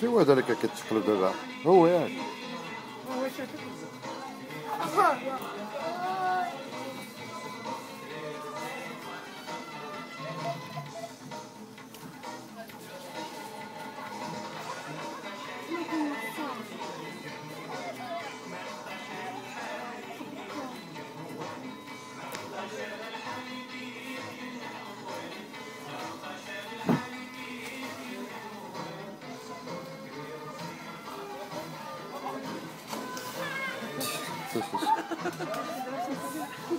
شو هذا اللي كتقلب دابا هو ياك そうそうそう。